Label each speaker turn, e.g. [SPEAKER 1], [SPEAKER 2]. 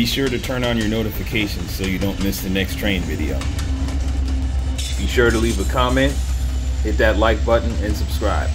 [SPEAKER 1] Be sure to turn on your notifications so you don't miss the next train video. Be sure to leave a comment, hit that like button, and subscribe.